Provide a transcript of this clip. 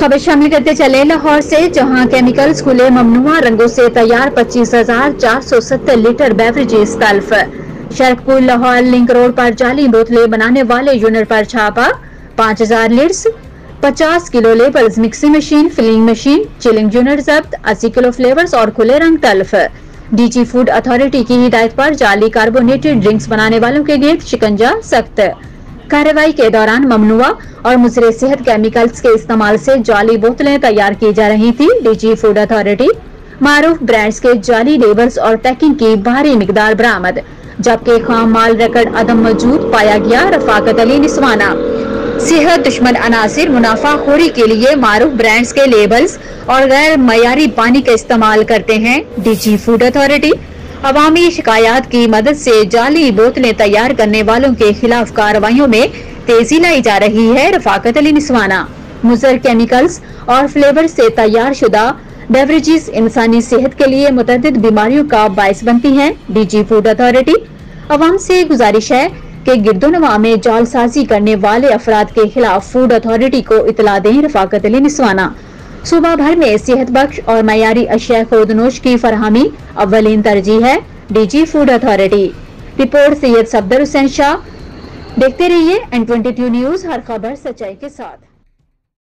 खबर शामिल करते चले लाहौर से, जहाँ केमिकल्स खुले ममनुआ रंगों से तैयार पच्चीस हज़ार चार सौ सत्तर लीटर बेवरेजेस तल्फ। शरकपुर लाहौर, लिंक रोड पर जाली बोतलें बनाने वाले यूनिट पर छापा। पाँच हज़ार लिट्स पचास kilo labels mixing machine filling machine chilling unit जब्त, अस्सी किलो फ्लेवर्स और खुले रंग तल्फ। डीजी फ़ूड अथॉरिटी की हिदायत पर जाली कार्बोनेटेड ड्रिंक्स बनाने वालों के गिरफ्त शिकंजा सख्त। कार्रवाई के दौरान ममनुआ और मुजरे सेहत केमिकल्स के इस्तेमाल से जाली बोतलें तैयार की जा रही थी। डीजी फ़ूड अथॉरिटी, मारूफ ब्रांड्स के जाली लेबल्स और पैकिंग की भारी मिकदार बरामद, जबकि खाम माल रिकॉर्ड अदम मौजूद पाया गया रफाकत अली निस्वाना। सेहत दुश्मन अनासर मुनाफाखोरी के लिए मारूफ ब्रांड्स के लेबल्स और गैर मयारी पानी का इस्तेमाल करते हैं। डीजी फ़ूड अथॉरिटी अवामी शिकायत की मदद से जाली बोतलें तैयार करने वालों के खिलाफ कार्रवाई में तेज़ी लाई जा रही है रफाकत अली निस्वाना मुजर केमिकल्स और फ्लेवर से तैयार शुदा बेवरेजेस इंसानी सेहत के लिए मुतद बीमारियों का बायस बनती हैं। डीजी फ़ूड अथॉरिटी अवाम से गुजारिश है कि गिरदोनवा में जालसाजी करने वाले अफराद के खिलाफ फ़ूड अथॉरिटी को इतला दें रफाकत अली निस्वाना सूबा भर में सेहत बख्श और मैारी अशिया खुदनोश की फरहमी अवलिन तरजीह है, DG food authority. Report Syed Safdar Hussain Shah. देखते रहिए एन ट्वेंटी न्यूज़, हर खबर सच्चाई के साथ।